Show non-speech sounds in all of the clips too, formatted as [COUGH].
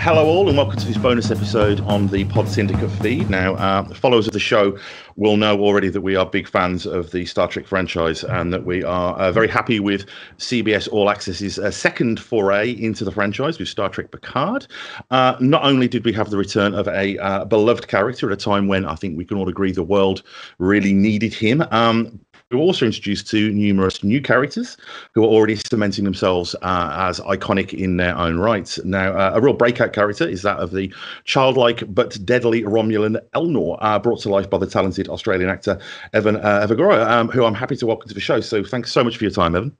Hello, all, and welcome to this bonus episode on the Pod Syndicate feed. Now, uh, followers of the show will know already that we are big fans of the Star Trek franchise and that we are uh, very happy with CBS All Access's uh, second foray into the franchise with Star Trek Picard. Uh, not only did we have the return of a uh, beloved character at a time when I think we can all agree the world really needed him, um, were also introduced to numerous new characters who are already cementing themselves uh, as iconic in their own right. Now, uh, a real breakout character is that of the childlike but deadly Romulan Elnor, uh, brought to life by the talented Australian actor Evan uh, Evagora, um, who I'm happy to welcome to the show. So, thanks so much for your time, Evan.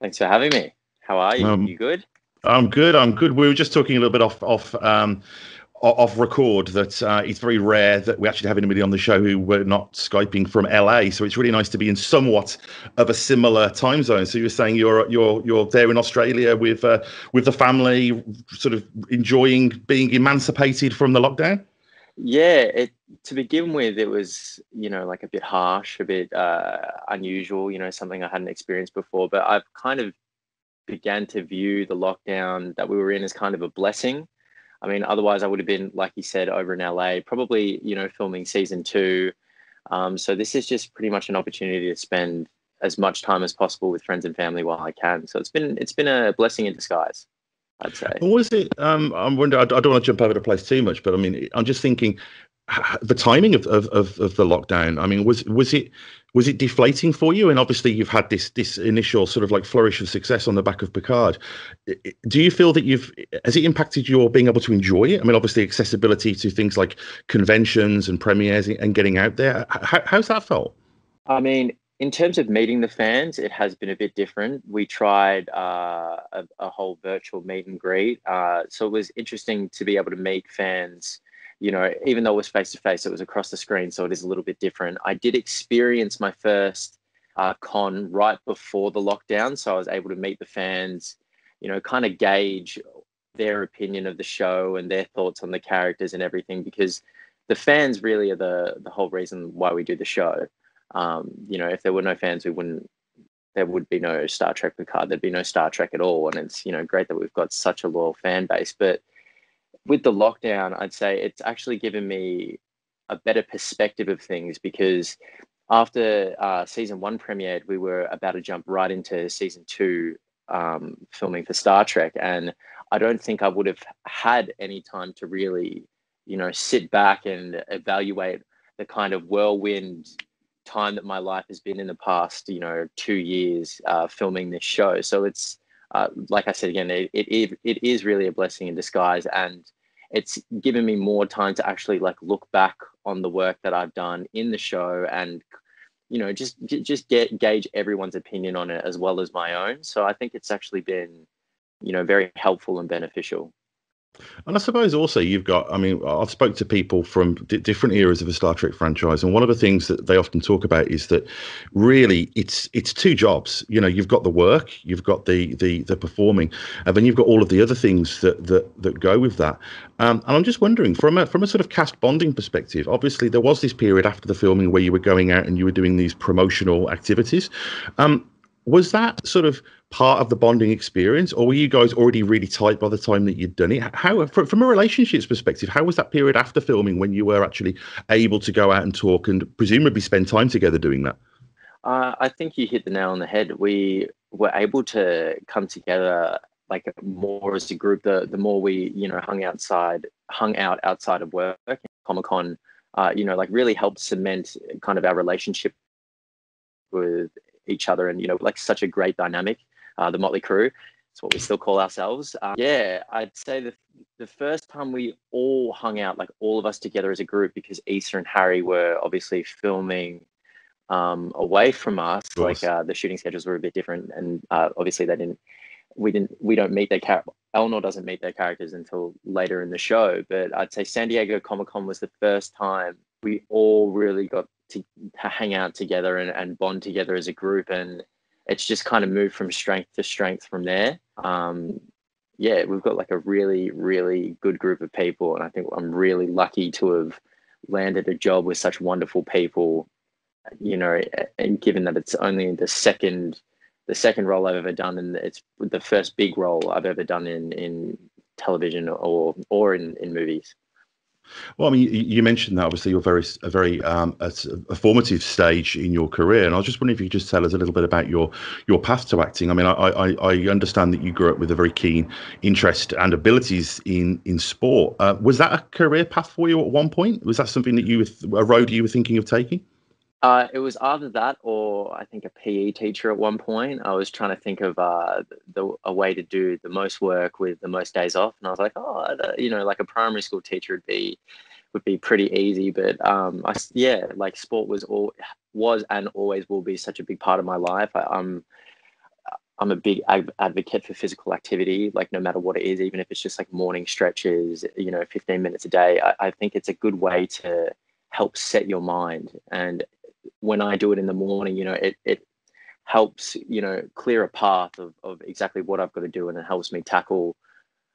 Thanks for having me. How are you? Um, you good? I'm good. I'm good. We were just talking a little bit off off um, off record that uh, it's very rare that we actually have anybody on the show who were not skyping from LA. So it's really nice to be in somewhat of a similar time zone. So you were saying you're you're you're there in Australia with uh, with the family, sort of enjoying being emancipated from the lockdown. Yeah, it to begin with, it was you know like a bit harsh, a bit uh, unusual. You know, something I hadn't experienced before. But I've kind of began to view the lockdown that we were in as kind of a blessing I mean, otherwise I would have been, like you said, over in LA, probably, you know, filming season two. Um, so this is just pretty much an opportunity to spend as much time as possible with friends and family while I can. So it's been it's been a blessing in disguise. I'd say. Was it? Um, I'm wondering. I don't want to jump over the place too much, but I mean, I'm just thinking the timing of, of, of, of the lockdown. I mean, was was it was it deflating for you? And obviously, you've had this this initial sort of like flourish of success on the back of Picard. Do you feel that you've has it impacted your being able to enjoy it? I mean, obviously, accessibility to things like conventions and premieres and getting out there. How, how's that felt? I mean, in terms of meeting the fans, it has been a bit different. We tried uh, a, a, whole virtual meet and greet, uh, so it was interesting to be able to meet fans you know, even though it was face to face, it was across the screen, so it is a little bit different. I did experience my first uh, con right before the lockdown, so I was able to meet the fans, you know, kind of gauge their opinion of the show and their thoughts on the characters and everything, because the fans really are the the whole reason why we do the show. Um, you know, if there were no fans, we wouldn't. There would be no Star Trek Picard. There'd be no Star Trek at all, and it's you know great that we've got such a loyal fan base, but with the lockdown, I'd say it's actually given me a better perspective of things because after uh, season one premiered, we were about to jump right into season two um, filming for Star Trek, and I don't think I would have had any time to really, you know, sit back and evaluate the kind of whirlwind time that my life has been in the past, you know, two years uh, filming this show. So it's uh, like I said again, it, it it is really a blessing in disguise, and it's given me more time to actually like look back on the work that I've done in the show and you know just just get gauge everyone's opinion on it as well as my own. So I think it's actually been you know very helpful and beneficial. And I suppose also you've got, I mean, I've spoke to people from d- different eras of the Star Trek franchise, and one of the things that they often talk about is that really it's it's two jobs. You know, you've got the work, you've got the the the performing, and then you've got all of the other things that that that go with that. Um, and I'm just wondering, from a from a sort of cast bonding perspective, obviously there was this period after the filming where you were going out and you were doing these promotional activities. Um, was that sort of part of the bonding experience, or were you guys already really tight by the time that you'd done it? How, from a relationships perspective, how was that period after filming when you were actually able to go out and talk and presumably spend time together doing that? Uh, I think you hit the nail on the head. We were able to come together like more as a group. The the more we you know hung outside, hung out outside of work, Comic Con, uh, you know, like really helped cement kind of our relationship with each other, and you know, like such a great dynamic uh, the Motley Crew. It's what we still call ourselves. Um, yeah, I'd say the the first time we all hung out, like all of us together as a group, because Isa and Harry were obviously filming um, away from us. Like uh, the shooting schedules were a bit different, and uh, obviously they didn't. We didn't. We don't meet their character. Elnor doesn't meet their characters until later in the show. But I'd say San Diego Comic Con was the first time we all really got to, hang out together and, and bond together as a group and it's just kind of moved from strength to strength from there. Um, yeah, we've got like a really, really good group of people, and I think I'm really lucky to have landed a job with such wonderful people. You know, and given that it's only the second, the second role I've ever done, and it's the first big role I've ever done in in television or or in, in movies. Well, I mean, you mentioned that obviously you're very a very um, a, a, formative stage in your career, and I was just wondering if you could just tell us a little bit about your your path to acting. I mean, I, I, I understand that you grew up with a very keen interest and abilities in in sport. Uh, was that a career path for you at one point? Was that something that you a road you were thinking of taking? Uh, it was either that or I think a PE teacher at one point. I was trying to think of uh, the, a way to do the most work with the most days off, and I was like, oh, you know, like a primary school teacher would be would be pretty easy. But um, I, yeah, like sport was all was and always will be such a big part of my life. I, I'm I'm a big advocate for physical activity, like no matter what it is, even if it's just like morning stretches, you know, 15 minutes a day. I, I think it's a good way to help set your mind and when I do it in the morning, you know, it, it helps, you know, clear a path of, of exactly what I've got to do and it helps me tackle,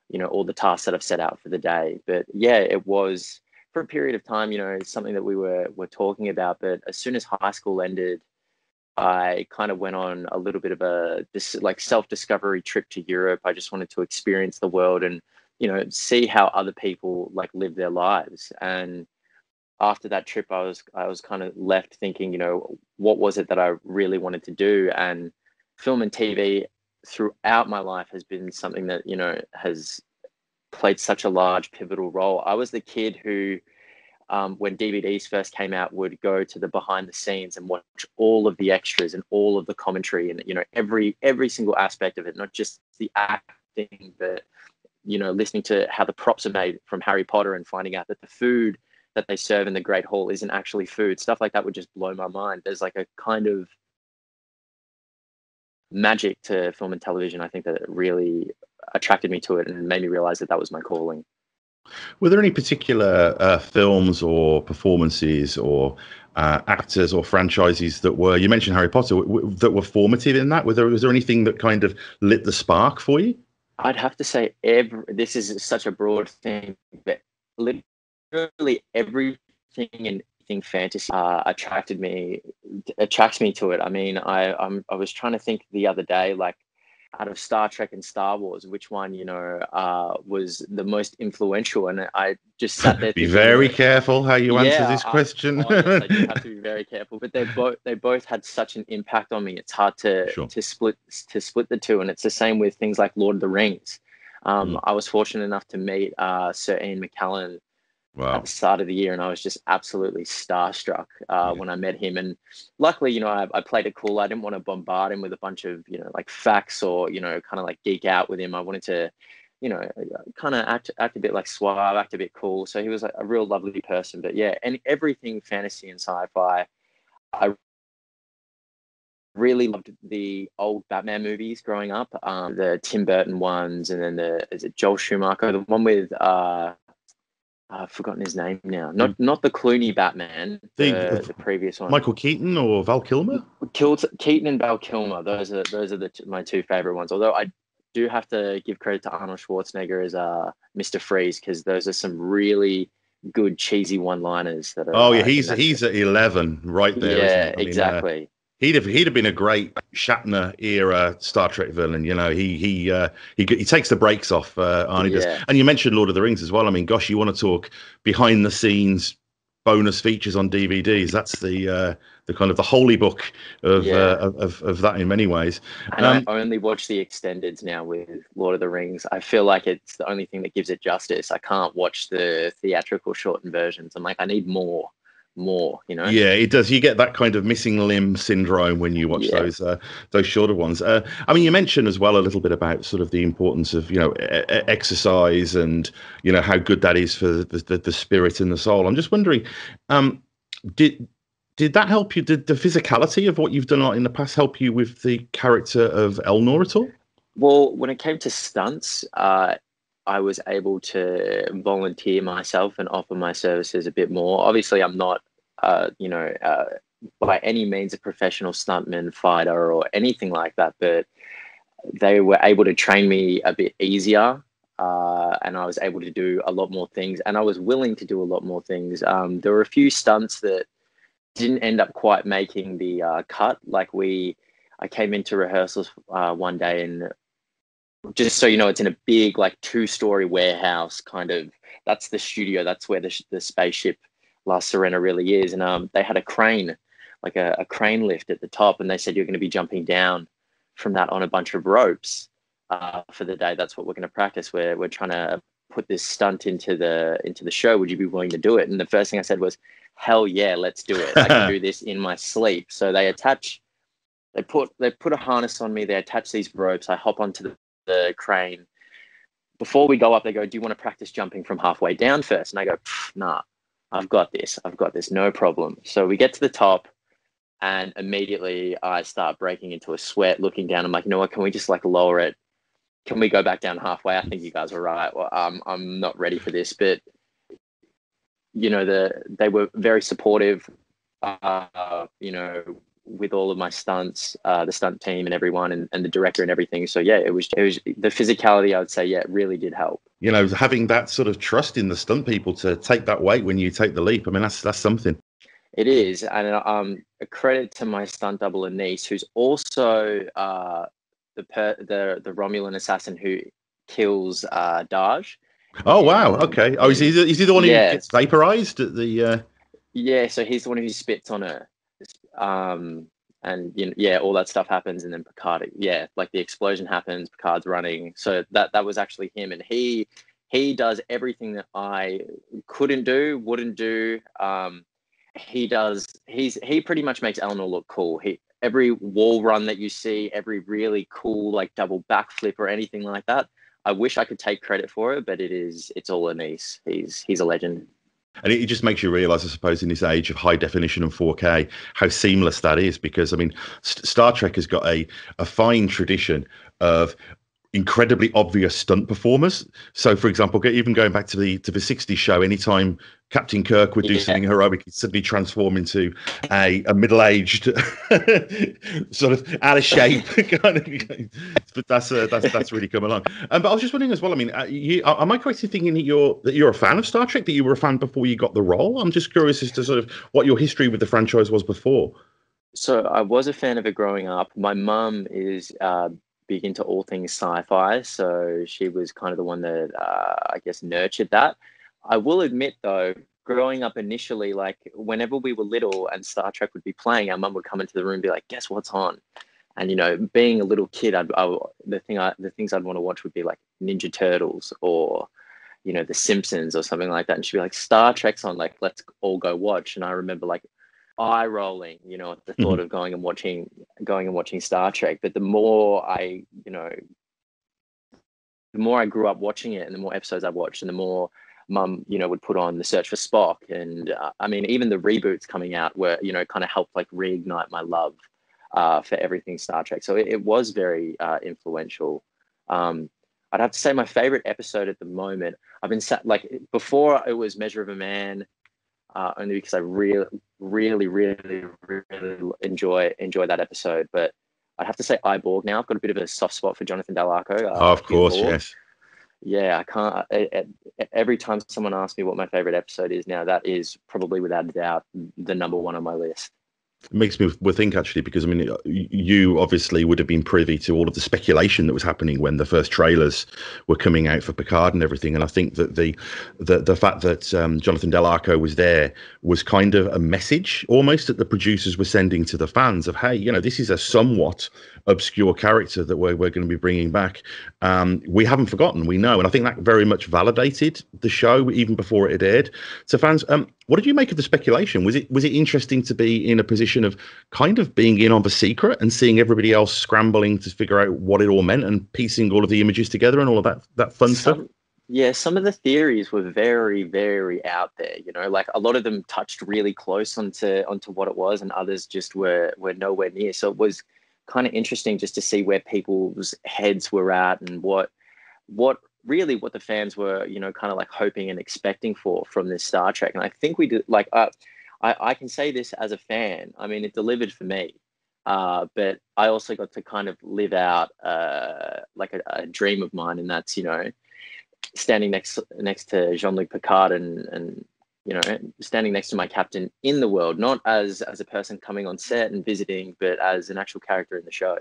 you know, all the tasks that I've set out for the day. But yeah, it was for a period of time, you know, something that we were were talking about. But as soon as high school ended, I kind of went on a little bit of a this like self discovery trip to Europe. I just wanted to experience the world and you know see how other people like live their lives and after that trip, I was I was kind of left thinking, you know, what was it that I really wanted to do? And film and TV throughout my life has been something that you know has played such a large pivotal role. I was the kid who, um, when DVDs first came out, would go to the behind the scenes and watch all of the extras and all of the commentary and you know every every single aspect of it, not just the acting, but you know listening to how the props are made from Harry Potter and finding out that the food that they serve in the Great Hall isn't actually food. Stuff like that would just blow my mind. There's like a kind of magic to film and television. I think that really attracted me to it and made me realize that that was my calling. Were there any particular uh, films or performances or uh, actors or franchises that were you mentioned Harry Potter w- w- that were formative in that? Was there was there anything that kind of lit the spark for you? I'd have to say every. This is such a broad thing, but literally everything and anything fantasy uh, attracted me attracts me to it. I mean, I I'm, I was trying to think the other day, like out of Star Trek and Star Wars, which one you know uh, was the most influential? And I just sat there. [LAUGHS] be very careful how you yeah, answer this question. I, oh, yes, I do have to be [LAUGHS] very careful. But they both they both had such an impact on me. It's hard to sure. to split to split the two, and it's the same with things like Lord of the Rings. Um, mm. I was fortunate enough to meet uh, Sir Ian McKellen wow. at the start of the year, and I was just absolutely starstruck uh, yeah. when I met him. And luckily, you know, I, I, played it cool. I didn't want to bombard him with a bunch of you know like facts or you know kind of like geek out with him. I wanted to, you know, kind of act act a bit like suave, act a bit cool. So he was like a real lovely person. But yeah, and everything fantasy and sci-fi, I really loved the old Batman movies growing up, um, the Tim Burton ones, and then the is it Joel Schumacher, the one with uh, I've forgotten his name now. Not mm. not the Clooney Batman, the, the, the previous one. Michael Keaton or Val Kilmer? Keaton and Val Kilmer. Those are those are the my two favorite ones. Although I do have to give credit to Arnold Schwarzenegger as uh, Mr. Freeze because those are some really good cheesy one-liners that are. Oh yeah, he's he's at eleven right there. Yeah, uh, exactly. He'd have he'd have been a great Shatner era Star Trek villain. You know, he he uh, he he takes the brakes off. Uh, Arnie yeah. does. And you mentioned Lord of the Rings as well. I mean, gosh, you want to talk behind the scenes bonus features on DVDs? That's the uh, the kind of the holy book of yeah. uh, of, of that in many ways. And um, I only watch the extendeds now with Lord of the Rings. I feel like it's the only thing that gives it justice. I can't watch the theatrical shortened versions. I'm like, I need more more you know? Yeah it does. You get that kind of missing limb syndrome when you watch yeah. those uh, those shorter ones. Uh, i mean you mentioned as well a little bit about sort of the importance of you know e- exercise and you know how good that is for the, the, the spirit and the soul. I'm just wondering um did did that help you? Did the physicality of what you've done in the past help you with the character of elnor at all? Well when it came to stunts uh I was able to volunteer myself and offer my services a bit more. Obviously, I'm not, uh, you know, uh, by any means a professional stuntman, fighter, or anything like that, but they were able to train me a bit easier. Uh, and I was able to do a lot more things, and I was willing to do a lot more things. Um, there were a few stunts that didn't end up quite making the uh, cut. Like we, I came into rehearsals uh, one day and just so you know, it's in a big like two story warehouse kind of. That's the studio. That's where the the spaceship La Serena really is. And um, they had a crane, like a, a crane lift at the top, and they said you're going to be jumping down from that on a bunch of ropes uh, for the day. That's what we're going to practice. We're we're trying to put this stunt into the into the show. Would you be willing to do it? And the first thing I said was, hell yeah, let's do it. I can [LAUGHS] do this in my sleep. So they attach, they put they put a harness on me. They attach these ropes. I hop onto the, the crane. Before we go up, they go, "Do you want to practice jumping from halfway down first? And I go, "Nah, I've got this. I've got this. No problem." So we get to the top, and immediately I start breaking into a sweat, looking down. I'm like, "You know what? Can we just like lower it? Can we go back down halfway?" I think you guys were right. Well, um, I'm not ready for this, but you know, the they were very supportive. Uh, you know, with all of my stunts, uh, the stunt team and everyone, and, and the director and everything. So yeah, it was it was the physicality. I would say yeah, it really did help. You know, having that sort of trust in the stunt people to take that weight when you take the leap. I mean, that's that's something. It is, and um, a credit to my stunt double and Anise, who's also uh, the per- the the Romulan assassin who kills uh. Oh wow! Okay. Oh, is he the, is he the one who yeah. gets vaporized at the? Uh... Yeah, so he's the one who spits on her, um, and you know, yeah, all that stuff happens, and then Picard, yeah, like the explosion happens, Picard's running, so that that was actually him, and he he does everything that I couldn't do, wouldn't do. Um, he does. He's he pretty much makes Elnor look cool. He every wall run that you see, every really cool like double backflip or anything like that I wish I could take credit for it, but it is it's all a Anise. He's he's a legend. And it just makes you realize, I suppose, in this age of high definition and 4K, how seamless that is. Because I mean, Star Trek has got a a fine tradition of incredibly obvious stunt performers. So, for example, even going back to the to the '60s show, anytime Captain Kirk would do yeah. something heroic, he'd suddenly transform into a, a middle-aged, [LAUGHS] sort of out of shape [LAUGHS] kind of. But that's uh, that's that's really come along. Um, but I was just wondering as well. I mean, uh, you, am I correct in thinking that you're that you're a fan of Star Trek? That you were a fan before you got the role? I'm just curious as to sort of what your history with the franchise was before. So I was a fan of it growing up. My mum is uh, big into all things sci-fi, so she was kind of the one that uh, I guess nurtured that. I will admit though, growing up initially, like whenever we were little and Star Trek would be playing, our mum would come into the room and be like, "Guess what's on?" And you know, being a little kid, I'd, I, the thing I, the things I'd want to watch would be like Ninja Turtles or you know The Simpsons or something like that, and she'd be like, "Star Trek's on, like let's all go watch." And I remember like eye rolling, you know, at the thought mm-hmm. of going and watching going and watching Star Trek. But the more I, you know, the more I grew up watching it, and the more episodes I watched, and the more mum, you know, would put on the search for Spock, and uh, I mean, even the reboots coming out were, you know, kind of helped like reignite my love uh, for everything Star Trek. So it, it was very uh, influential. Um, I'd have to say my favorite episode at the moment. I've been sat like before it was Measure of a Man, uh, only because I really, really, really, really enjoy enjoy that episode. But I'd have to say I, Borg now. I've got a bit of a soft spot for Jonathan Del Arco. Uh, oh, of course, yes. Yeah, I can't. I, I, every time someone asks me what my favorite episode is now, that is probably without a doubt the number one on my list. Makes me think actually because I mean you obviously would have been privy to all of the speculation that was happening when the first trailers were coming out for Picard and everything, and I think that the the the fact that um, Jonathan Del Arco was there was kind of a message almost that the producers were sending to the fans of hey, you know, this is a somewhat obscure character that we're, we're going to be bringing back. Um, we haven't forgotten, we know. And I think that very much validated the show even before it had aired. So, fans, um, what did you make of the speculation? Was it was it interesting to be in a position of kind of being in on the secret and seeing everybody else scrambling to figure out what it all meant and piecing all of the images together and all of that that fun Some, stuff? Yeah, some of the theories were very, very out there. You know, like a lot of them touched really close onto onto what it was, and others just were were nowhere near. So it was kind of interesting just to see where people's heads were at and what what really what the fans were you know kind of like hoping and expecting for from this star trek and i think we did like uh, I, I can say this as a fan i mean it delivered for me uh, but i also got to kind of live out uh, like a, a dream of mine and that's you know standing next next to jean-luc picard and and you know, standing next to my captain in the world, not as as a person coming on set and visiting, but as an actual character in the show.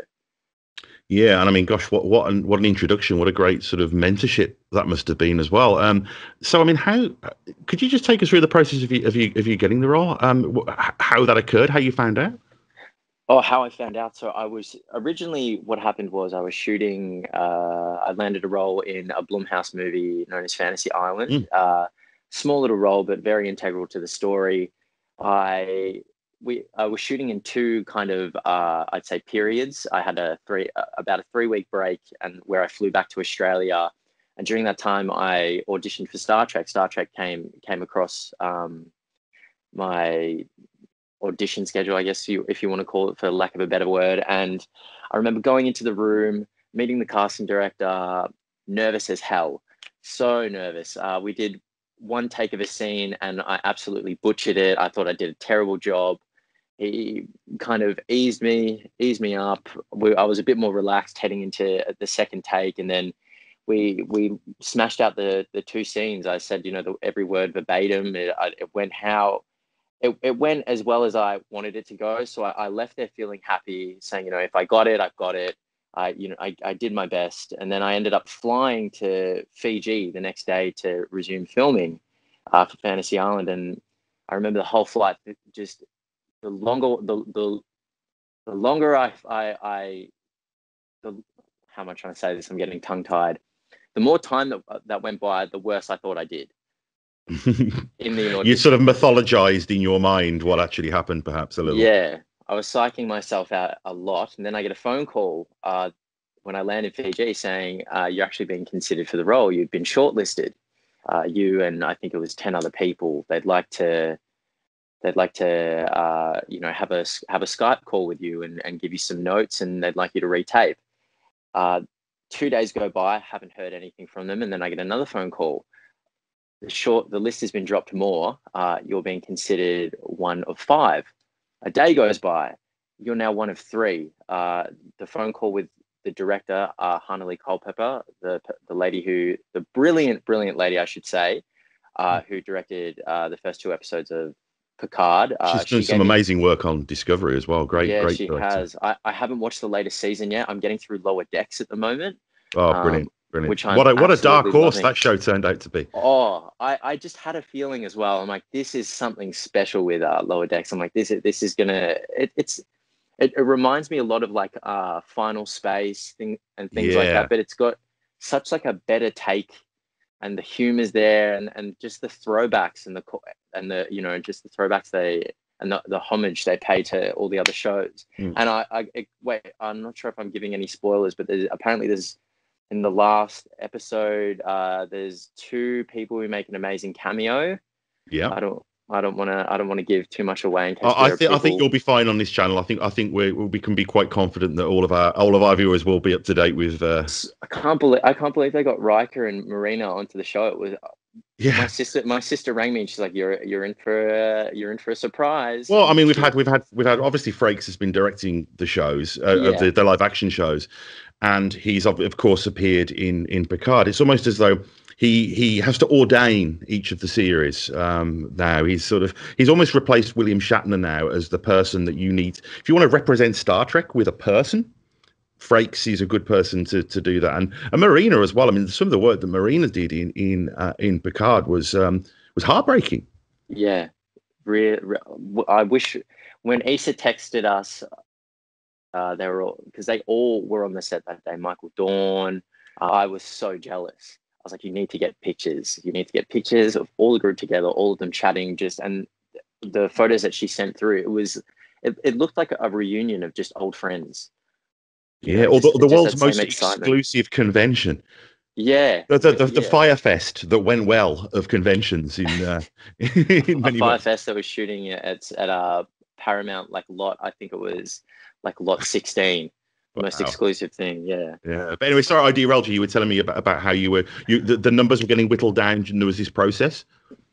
Yeah, and I mean, gosh, what what an what an introduction! What a great sort of mentorship that must have been as well. Um, so, I mean, how could you just take us through the process of you of you of you getting the role? Um, how that occurred, how you found out? Oh, how I found out. So I was originally what happened was I was shooting. Uh, I landed a role in a Blumhouse movie known as Fantasy Island. Mm. Uh, small little role, but very integral to the story. I we I was shooting in two kind of uh, I'd say periods. I had a three uh, about a three week break, and where I flew back to Australia. And during that time, I auditioned for Star Trek. Star Trek came came across um, my audition schedule, I guess you if you want to call it for lack of a better word. And I remember going into the room, meeting the casting director, nervous as hell, so nervous. Uh, we did one take of a scene and I absolutely butchered it. I thought I did a terrible job he kind of eased me eased me up. We, i was a bit more relaxed heading into the second take and then we we smashed out the the two scenes. I said you know the, every word verbatim. It, it went how it, it went as well as i wanted it to go. So I, I left there feeling happy saying you know if i got it i've got it. I, you know, I, I did my best, and then I ended up flying to Fiji the next day to resume filming uh, for Fantasy Island, and I remember the whole flight just the longer the the, the longer I I, I the how am I trying to say this? I'm getting tongue tied. The more time that that went by, the worse I thought I did. [LAUGHS] in the you sort of mythologized in your mind what actually happened, perhaps a little. Yeah, I was psyching myself out a lot, and then I get a phone call uh, when I land in Fiji saying uh, you're actually being considered for the role. You've been shortlisted. Uh, you and I think it was ten other people. They'd like to they'd like to uh, you know have a have a Skype call with you and, and give you some notes and they'd like you to retape. Uh, two days go by, haven't heard anything from them, and then I get another phone call. The short the list has been dropped more. Uh, you're being considered one of five. A day goes by, you're now one of three. Uh, the phone call with the director, uh, Hanelle Culpepper, the the lady who the brilliant brilliant lady I should say, uh, who directed uh, the first two episodes of Picard. Uh, She's doing she some amazing me... work on Discovery as well. Great, yeah, great. she director. has. I, I haven't watched the latest season yet. I'm getting through Lower Decks at the moment. Oh, brilliant. Um, brilliant. Which I'm what a, what a dark horse loving. that show turned out to be. Oh, I, I just had a feeling as well. I'm like, this is something special with uh, Lower Decks. I'm like, this is this is gonna. It, it's it, it reminds me a lot of like uh Final Space thing and things yeah. like that, but it's got such like a better take and the humor's there and, and just the throwbacks and the and the you know just the throwbacks they and the, the homage they pay to all the other shows. Mm. and I, I it, wait i'm not sure if i'm giving any spoilers but there's apparently there's in the last episode uh there's two people who make an amazing cameo. Yeah. I don't I don't want to. I don't want to give too much away. In case I, I think. I think you'll be fine on this channel. I think. I think we we can be quite confident that all of our all of our viewers will be up to date with. Uh... I can't believe. I can't believe they got Riker and Marina onto the show. It was. Yeah. My sister. My sister rang me and she's like, "You're you're in for a, you're in for a surprise." Well, I mean, we've had we've had we've had obviously Frakes has been directing the shows uh, yeah. the, the live action shows, and he's of, of course appeared in in Picard. It's almost as though he he has to ordain each of the series um, now. He's sort of he's almost replaced William Shatner now as the person that you need if you want to represent Star Trek with a person. Frakes is a good person to to do that, and, and Marina as well. I mean, some of the work that Marina did in in uh, in Picard was um, was heartbreaking. Yeah, re- re- I wish when Isa texted us, uh, they were all because they all were on the set that day. Michael Dorn. I was so jealous was like, you need to get pictures. You need to get pictures of all the group together, all of them chatting, just and the photos that she sent through, it was it, it looked like a reunion of just old friends. Yeah, or the, the world's most exclusive convention. Yeah, the the, the, yeah. the, Fyre Fest that went well of conventions in uh, [LAUGHS] in [LAUGHS] many a Fyre Fest that was shooting at at a uh, Paramount like lot. I think it was like lot sixteen. Wow. Most exclusive thing, yeah. Yeah. But anyway, sorry, I derailed you. You were telling me about, about how you were you the, the numbers were getting whittled down and there was this process.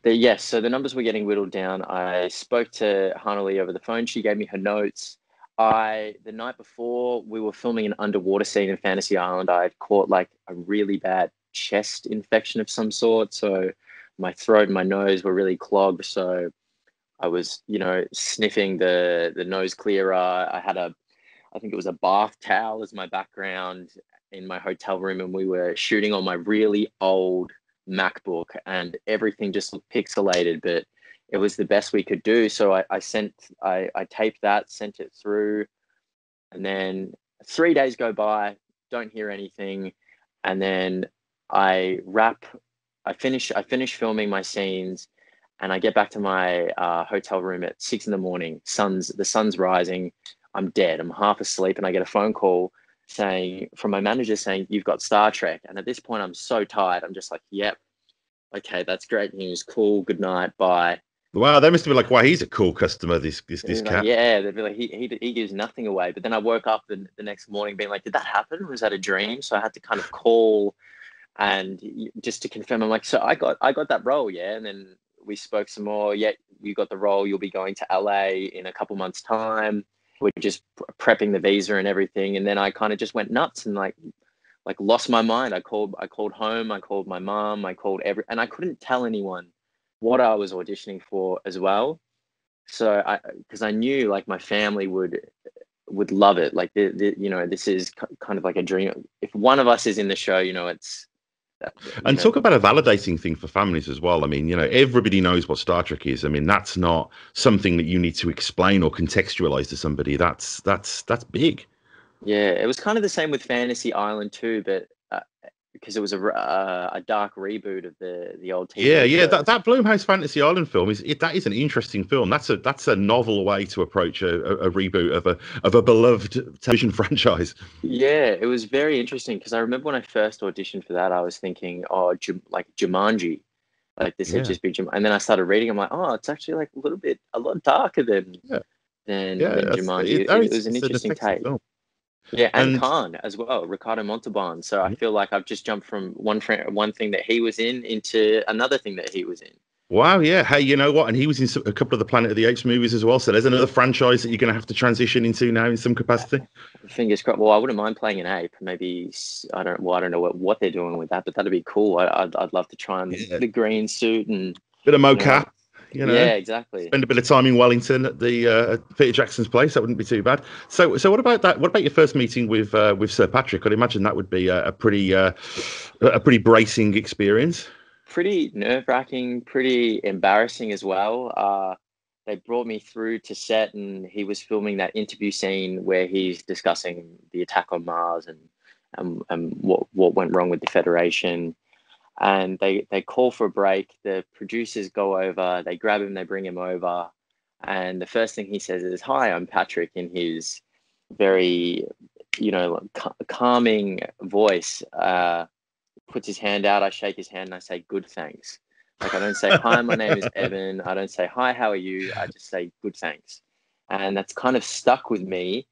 The, yes, so the numbers were getting whittled down. I spoke to Hanelle over the phone. She gave me her notes. I the night before we were filming an underwater scene in Fantasy Island, I caught like a really bad chest infection of some sort. So my throat and my nose were really clogged. So I was, you know, sniffing the the nose clearer. I had a I think it was a bath towel as my background in my hotel room, and we were shooting on my really old MacBook, and everything just looked pixelated, but it was the best we could do. So I, I sent, I, I taped that, sent it through, and then three days go by, don't hear anything, and then I wrap, I finish, I finish filming my scenes, and I get back to my uh, hotel room at six in the morning. Sun's the sun's rising. I'm dead. I'm half asleep, and I get a phone call saying from my manager saying you've got Star Trek. And at this point, I'm so tired. I'm just like, yep, okay, that's great news. Cool. Good night. Bye. Wow, they must have been like, "Wow, he's a cool customer." This this this cat. Like, yeah, they'd be like, he, he he gives nothing away. But then I woke up the, the next morning being like, "Did that happen? Was that a dream?" So I had to kind of call and just to confirm. I'm like, "So I got I got that role, yeah." And then we spoke some more. Yeah, you got the role. You'll be going to LA in a couple months' time we're just prepping the visa and everything. And then I kind of just went nuts and like like lost my mind. I called I called home, I called my mom, I called every and I couldn't tell anyone what I was auditioning for as well. So I because I knew like my family would would love it. Like the, the you know this is kind of like a dream. If one of us is in the show, you know it's [LAUGHS] and know. talk about a validating thing for families as well. I mean, you know, everybody knows what Star Trek is. I mean, that's not something that you need to explain or contextualize to somebody. That's that's that's big. Yeah, it was kind of the same with Fantasy Island too, but because it was a uh, a dark reboot of the the old TV. Yeah, yeah, that, that Blumhouse Fantasy Island film is it, that is an interesting film. That's a that's a novel way to approach a, a, a reboot of a of a beloved television [LAUGHS] franchise. Yeah, it was very interesting because I remember when I first auditioned for that, I was thinking, oh, like Jumanji, like this yeah. would just be Jum-. And then I started reading. I'm like, oh, it's actually like a little bit a lot darker than yeah. than, yeah, than Jumanji. It, it, it, was an interesting take. Film. Yeah, and, and Khan as well, Ricardo Montalban. So I mm-hmm. feel like I've just jumped from one one thing that he was in into another thing that he was in. Wow, yeah. Hey, you know what? And he was in a couple of the Planet of the Apes movies as well. So there's another franchise that you're going to have to transition into now in some capacity. [LAUGHS] Fingers crossed. Well, I wouldn't mind playing an ape. Maybe I don't. Well, I don't know what, what they're doing with that, but that'd be cool. I, would I'd love to try and yeah. the green suit and bit of mocap. You know, you know, yeah, exactly. Spend a bit of time in Wellington at the uh, Peter Jackson's place. That wouldn't be too bad. So, so what about that? What about your first meeting with uh, with Sir Patrick? I'd imagine that would be a, a pretty uh, a pretty bracing experience. Pretty nerve wracking, pretty embarrassing as well. Uh, they brought me through to set, and he was filming that interview scene where he's discussing the attack on Mars and and, and what what went wrong with the Federation and they they call for a break. The producers go over, they grab him, they bring him over, and the first thing he says is, "Hi, I'm Patrick," in his very, you know, ca- calming voice. Uh, puts his hand out. I shake his hand and I say, "Good, thanks." Like I don't say, "Hi, my name is [LAUGHS] Evan." I don't say, "Hi, how are you?" I just say, "Good, thanks," and that's kind of stuck with me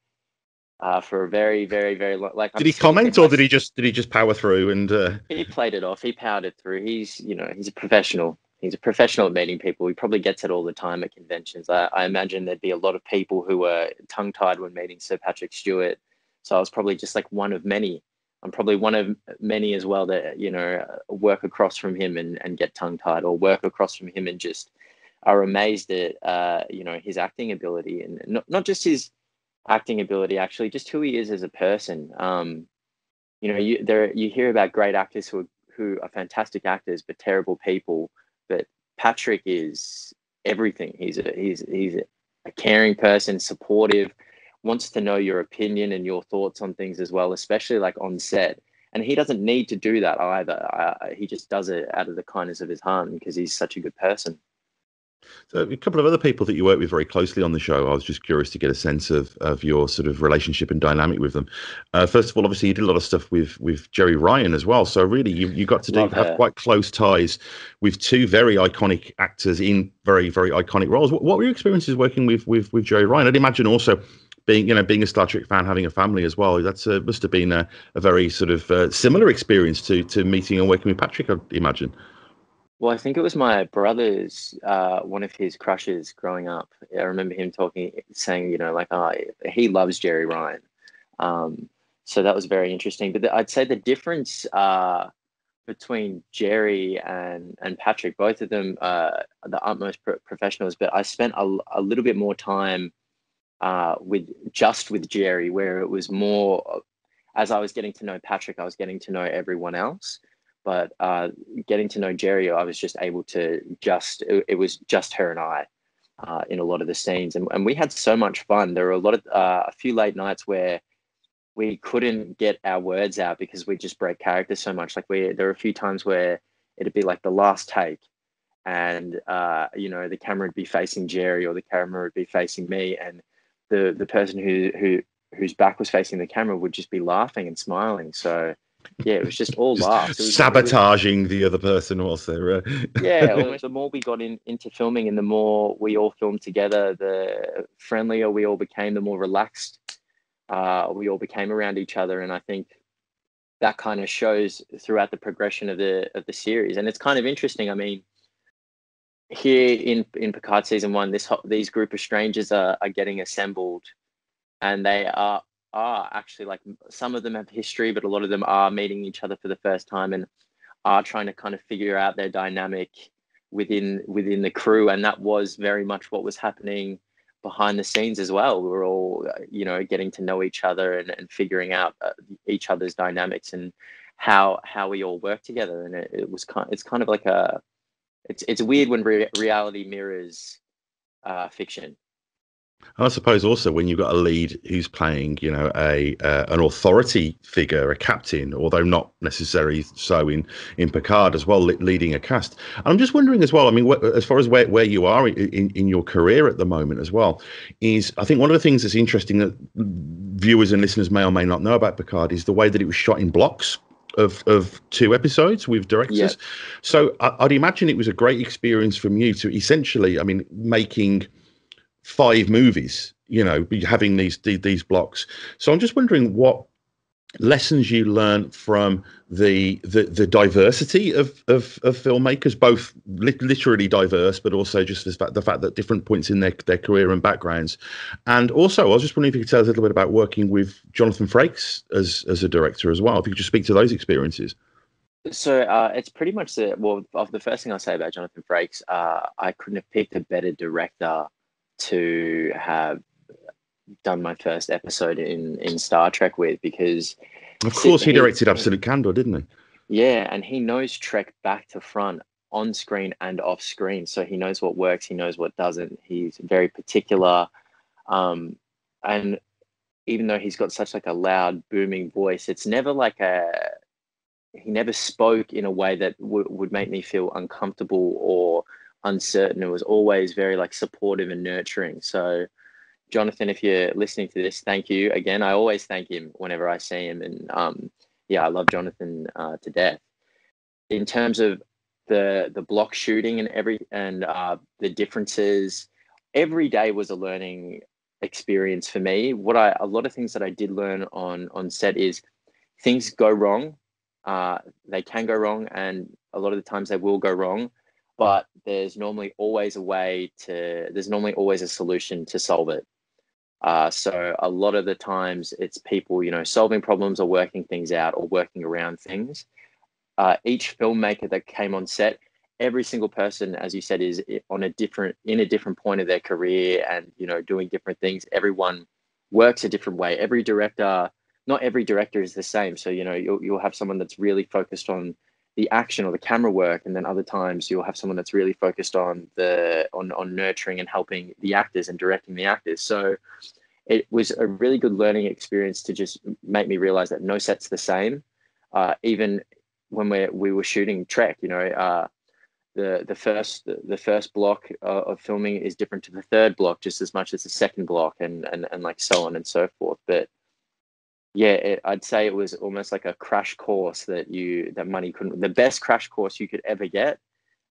uh, for a very, very, very long. Like, did I'm he comment or did he just did he just power through and? Uh... He played it off. He powered it through. He's you know he's a professional. He's a professional at meeting people. He probably gets it all the time at conventions. I, I imagine there'd be a lot of people who were tongue tied when meeting Sir Patrick Stewart. So I was probably just like one of many. I'm probably one of many as well that you know work across from him and, and get tongue tied, or work across from him and just are amazed at uh, you know his acting ability and not not just his acting ability, actually, just who he is as a person. Um, you know, you there you hear about great actors who are, who are fantastic actors but terrible people, but Patrick is everything. He's a he's he's a caring person, supportive, wants to know your opinion and your thoughts on things as well, especially like on set. And he doesn't need to do that either. Uh, he just does it out of the kindness of his heart because he's such a good person. So a couple of other people that you work with very closely on the show. I was just curious to get a sense of of your sort of relationship and dynamic with them. Uh, first of all, obviously you did a lot of stuff with with Jeri Ryan as well. So really, you you got to do, have quite close ties with two very iconic actors in very very iconic roles. What, what were your experiences working with with with Jeri Ryan? I'd imagine also being you know being a Star Trek fan, having a family as well. That's uh, must have been a, a very sort of uh, similar experience to to meeting and working with Patrick. I'd imagine. Well, I think it was my brother's uh, one of his crushes growing up. I remember him talking, saying, you know, like, oh, he loves Jeri Ryan. Um, so that was very interesting. But the, I'd say the difference uh, between Jeri and and Patrick, both of them uh, the utmost pro- professionals. But I spent a, a little bit more time uh, with just with Jeri, where it was more as I was getting to know Patrick, I was getting to know everyone else. But uh, getting to know Jeri, I was just able to just it, it was just her and I uh, in a lot of the scenes, and, and we had so much fun. There were a lot of uh, a few late nights where we couldn't get our words out because we just break character so much. Like we, there were a few times where it'd be like the last take, and uh, you know the camera would be facing Jeri or the camera would be facing me, and the the person who who whose back was facing the camera would just be laughing and smiling. So yeah, it was just all just laughs. Sabotaging the other person also. Uh... yeah, [LAUGHS] almost the more we got in, into filming and the more we all filmed together, the friendlier we all became, the more relaxed uh, we all became around each other. And I think that kind of shows throughout the progression of the of the series. And it's kind of interesting. I mean, here in in Picard season one, this these group of strangers are, are getting assembled, and they are are actually like some of them have history, but a lot of them are meeting each other for the first time and are trying to kind of figure out their dynamic within within the crew. And that was very much what was happening behind the scenes as well. We were all, you know, getting to know each other and, and figuring out uh, each other's dynamics and how how we all work together. And it, it was kind, it's kind of like a, it's it's weird when re- reality mirrors uh, fiction I suppose also when you've got a lead who's playing, you know, a uh, an authority figure, a captain, although not necessarily so in in Picard as well, leading a cast. And I'm just wondering as well. I mean, wh- as far as where, where you are in, in your career at the moment as well, is I think one of the things that's interesting that viewers and listeners may or may not know about Picard is the way that it was shot in blocks of of two episodes with directors. Yep. So I, I'd imagine it was a great experience from you to essentially, I mean, making five movies you know having these these blocks so i'm just wondering what lessons you learn from the the, the diversity of, of, of filmmakers both li- literally diverse but also just the fact, the fact that different points in their, their career and backgrounds and also i was just wondering if you could tell us a little bit about working with jonathan frakes as as a director as well if you could just speak to those experiences so uh, it's pretty much the well. Of the first thing I'll say about Jonathan Frakes, uh, I couldn't have picked a better director to have done my first episode in in Star Trek with because of course he, he directed Absolute Candor, didn't he? Yeah, and he knows Trek back to front on screen and off screen. So he knows what works, he knows what doesn't. He's very particular. Um, and even though he's got such like a loud booming voice, it's never like a he never spoke in a way that w- would make me feel uncomfortable or uncertain. It was always very like supportive and nurturing. So, Jonathan, if you're listening to this, thank you again. I always thank him whenever I see him, and um, yeah, I love Jonathan uh, to death. In terms of the the block shooting and every and uh, the differences, every day was a learning experience for me. What I a lot of things that I did learn on on set is things go wrong. Uh, they can go wrong, and a lot of the times they will go wrong but there's normally always a way to there's normally always a solution to solve it. Uh, so a lot of the times it's people you know solving problems or working things out or working around things. Uh, each filmmaker that came on set every single person as you said is on a different in a different point of their career and you know doing different things. Everyone works a different way. Every director not every director is the same. So you know you'll, you'll have someone that's really focused on the action or the camera work and then other times you'll have someone that's really focused on the on on nurturing and helping the actors and directing the actors. So it was a really good learning experience to just make me realize that no set's the same uh, even when we we were shooting trek you know uh, the the first the first block uh, of filming is different to the third block just as much as the second block and and, and like so on and so forth. But yeah, it, I'd say it was almost like a crash course that you that money couldn't. The best crash course you could ever get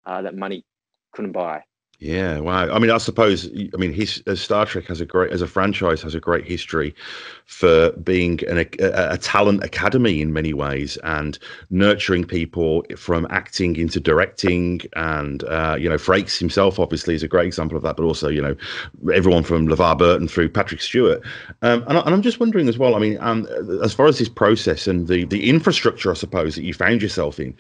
uh, that money couldn't buy. Yeah, wow. I mean, I suppose. I mean, his uh, Star Trek has a great, as a franchise, has a great history for being an, a, a, talent academy in many ways and nurturing people from acting into directing. And uh, you know, Frakes himself obviously is a great example of that. But also, you know, everyone from LeVar Burton through Patrick Stewart. Um, and, and, I'm just wondering as well. I mean, um, as far as this process and the the infrastructure, I suppose that you found yourself in.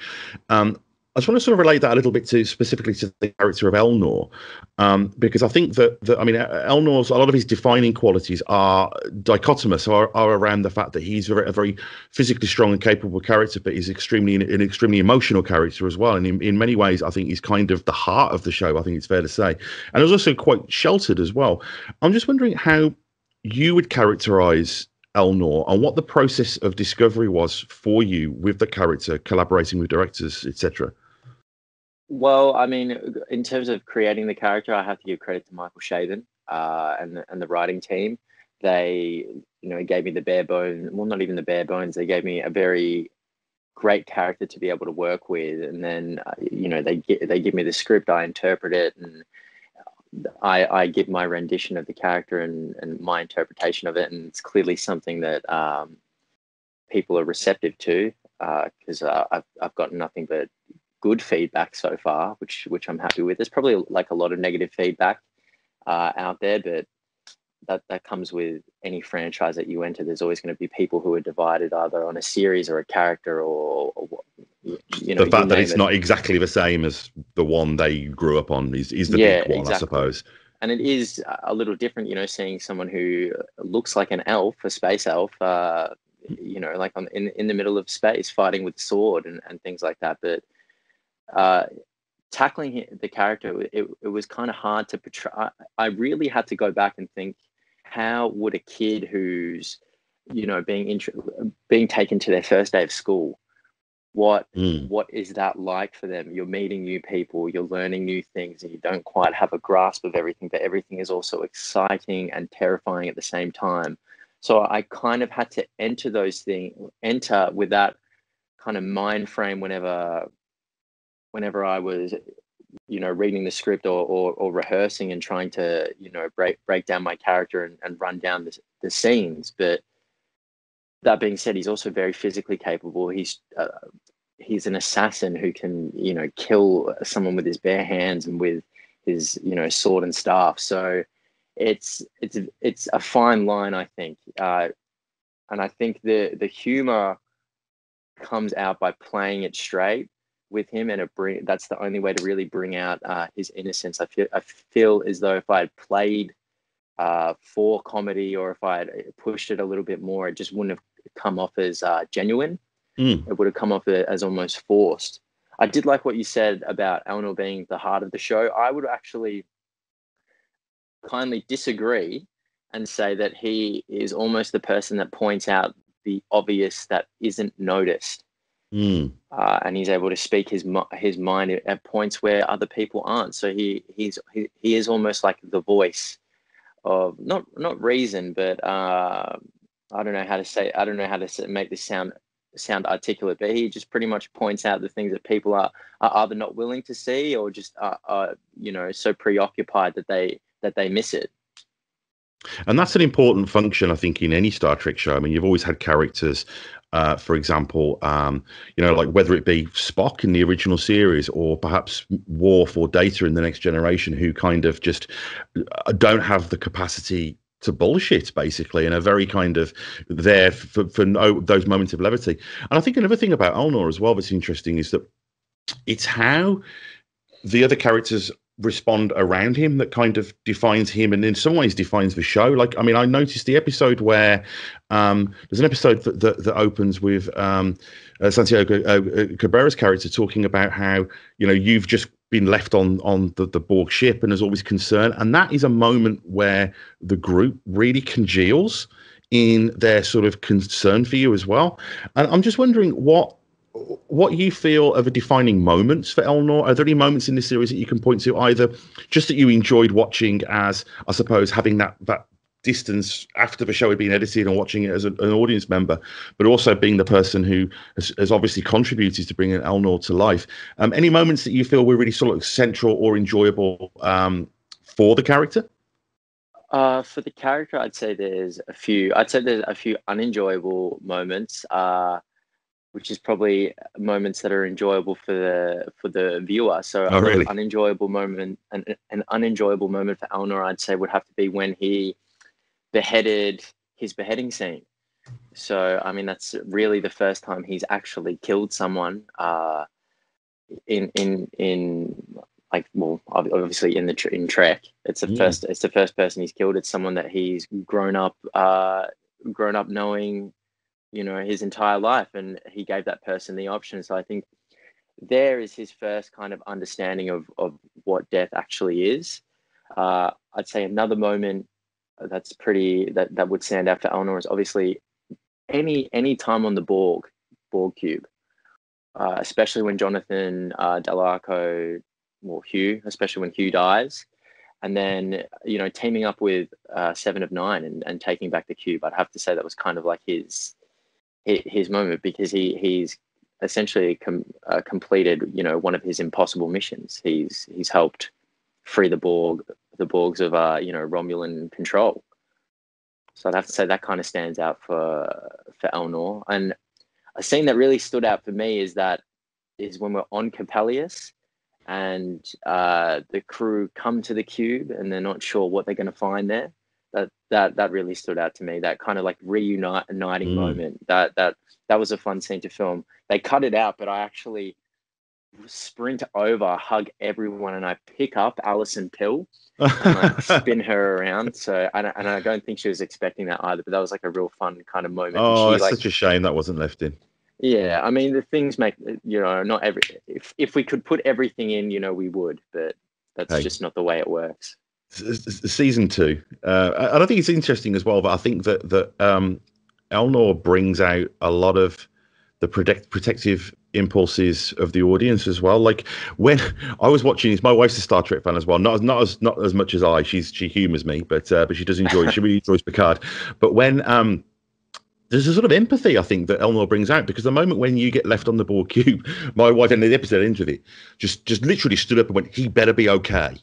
Um, I just want to sort of relate that a little bit to specifically to the character of Elnor, um, because I think that, that I mean Elnor's a lot of his defining qualities are dichotomous, are, are around the fact that he's a very, a very, physically strong and capable character, but he's extremely an extremely emotional character as well. And in, in many ways, I think he's kind of the heart of the show. I think it's fair to say, and he's also quite sheltered as well. I'm just wondering how you would characterize Elnor and what the process of discovery was for you with the character, collaborating with directors, etc. Well, I mean, in terms of creating the character, I have to give credit to Michael Chabon uh, and the, and the writing team. They, you know, gave me the bare bones. Well, not even the bare bones. They gave me a very great character to be able to work with, and then, uh, you know, they they give me the script. I interpret it, and I, I give my rendition of the character and, and my interpretation of it, and it's clearly something that um, people are receptive to because uh, uh, I've I've got nothing but good feedback so far, which which I'm happy with. There's probably like a lot of negative feedback uh, out there, but that that comes with any franchise that you enter. There's always going to be people who are divided either on a series or a character or, or you know the fact that it's it. not exactly the same as the one they grew up on is, is the yeah, big one, exactly. I suppose. And it is a little different, you know, seeing someone who looks like an elf, a space elf, uh, you know, like on in in the middle of space, fighting with a sword and, and things like that. But uh, tackling the character, it, it was kind of hard to portray. I, I really had to go back and think, how would a kid who's, you know, being int- being taken to their first day of school, what mm. what is that like for them? You're meeting new people, you're learning new things, and you don't quite have a grasp of everything, but everything is also exciting and terrifying at the same time. So I kind of had to enter those things, enter with that kind of mind frame whenever whenever I was, you know, reading the script or, or, or rehearsing and trying to, you know, break break down my character and, and run down the, the scenes. But that being said, he's also very physically capable. He's uh, he's an assassin who can, you know, kill someone with his bare hands and with his, you know, sword and staff. So it's it's it's a fine line, I think. Uh, and I think the the humor comes out by playing it straight with him, and it bring that's the only way to really bring out uh, his innocence. I feel I feel as though if I had played uh, for comedy or if I had pushed it a little bit more, it just wouldn't have come off as uh, genuine. Mm. It would have come off as almost forced. I did like what you said about Elnor being the heart of the show. I would actually kindly disagree and say that he is almost the person that points out the obvious that isn't noticed. Mm. Uh, and he's able to speak his his mind at points where other people aren't. So he he's he, he is almost like the voice of not not reason, but uh, I don't know how to say I don't know how to make this sound sound articulate. But he just pretty much points out the things that people are are either not willing to see or just are, are you know so preoccupied that they that they miss it. And that's an important function, I think, in any Star Trek show. I mean, you've always had characters uh, for example, um, you know, like whether it be Spock in the original series or perhaps Worf or Data in the Next Generation, who kind of just uh, don't have the capacity to bullshit basically and are very kind of there for, for no, those moments of levity. And I think another thing about Elnor as well that's interesting is that it's how the other characters respond around him that kind of defines him and in some ways defines the show. Like i mean i noticed the episode where um, there's an episode that, that, that opens with um, uh, santiago uh, uh, cabrera's character talking about how you know you've just been left on on the, the borg ship and there's always concern. And that is a moment where the group really congeals in their sort of concern for you as well. And i'm just wondering what what you feel are the defining moments for Elnor? Are there any moments in the series that you can point to, either just that you enjoyed watching as, I suppose, having that that distance after the show had been edited and watching it as an audience member, but also being the person who has, has obviously contributed to bringing Elnor to life. Um, any moments that you feel were really sort of central or enjoyable um, for the character? Uh, for the character, I'd say there's a few. I'd say there's a few unenjoyable moments. Uh, which is probably moments that are enjoyable for the for the viewer. So oh, really? an unenjoyable moment, an, an unenjoyable moment for Elnor, I'd say, would have to be when he beheaded his beheading scene. So I mean, that's really the first time he's actually killed someone. Uh, in in in like well obviously in the in Trek it's the yeah. first it's the first person he's killed it's someone that he's grown up uh grown up knowing you know his entire life and he gave that person the option so i think there is his first kind of understanding of of what death actually is uh i'd say another moment that's pretty that that would stand out for Elnor is obviously any any time on the Borg Borg cube uh, especially when Jonathan uh, Del Arco or Hugh, especially when Hugh dies, and then you know teaming up with uh, Seven of Nine and, and taking back the cube. I'd have to say that was kind of like his his moment because he he's essentially com- uh, completed you know one of his impossible missions. He's he's helped free the Borg the Borgs of uh, you know Romulan control. So I'd have to say that kind of stands out for for Elnor. And a scene that really stood out for me is that is when we're on Coppelius and uh, the crew come to the cube and they're not sure what they're going to find there. That that that really stood out to me. That kind of like reuniting mm. moment. That that that was a fun scene to film. They cut it out, but I actually sprint over, hug everyone, and I pick up Alison Pill and like [LAUGHS] spin her around. So and, and I don't think she was expecting that either. But that was like a real fun kind of moment. Oh, she, it's like, such a shame that wasn't left in. Yeah, I mean the things make you know not every if if we could put everything in, you know, we would, but that's hey. just not the way it works. Season two, uh, and I think it's interesting as well. But I think that that um, Elnor brings out a lot of the protect, protective impulses of the audience as well. Like when [LAUGHS] I was watching this, my wife's a Star Trek fan as well. Not as not as not as much as I. She's she humours me, but uh, but she does enjoy. she really enjoys Picard. But when um there's a sort of empathy I think that Elnor brings out because the moment when you get left on the Borg cube, [LAUGHS] my wife ended the episode into it, just just literally stood up and went, "He better be okay."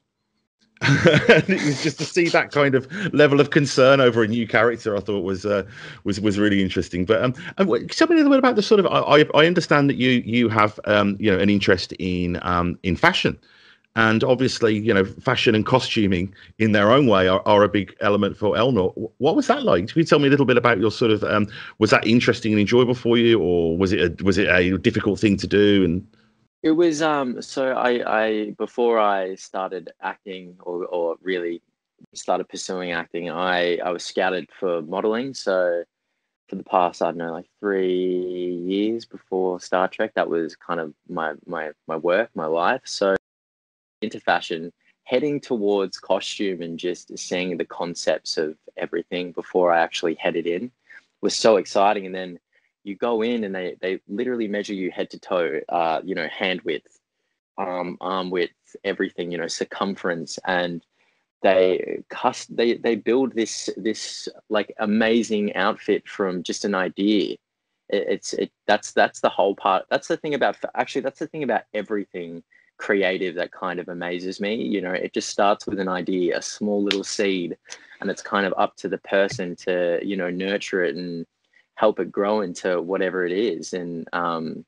And [LAUGHS] it was just to see that kind of level of concern over a new character. I thought was uh, was was really interesting. But um, tell me a little bit about the sort of. I I understand that you you have um you know an interest in um in fashion and obviously, you know, fashion and costuming in their own way are, are a big element for Elnor. What was that like? Can you tell me a little bit about your sort of? Um, was that interesting and enjoyable for you, or was it a, was it a difficult thing to do? And it was. Um, so I, I before I started acting or, or really started pursuing acting, I I was scouted for modeling. So for the past I don't know like three years before Star Trek, that was kind of my my my work, my life. So into fashion, heading towards costume and just seeing the concepts of everything before I actually headed in was so exciting. And then you go in and they they literally measure you head to toe, uh, you know, hand width, um, arm width, everything, you know, circumference, and they cust they they build this this like amazing outfit from just an idea. It, it's it that's that's the whole part. That's the thing about actually that's the thing about everything creative that kind of amazes me. You know, it just starts with an idea, a small little seed, and it's kind of up to the person to, you know, nurture it and help it grow into whatever it is. And um,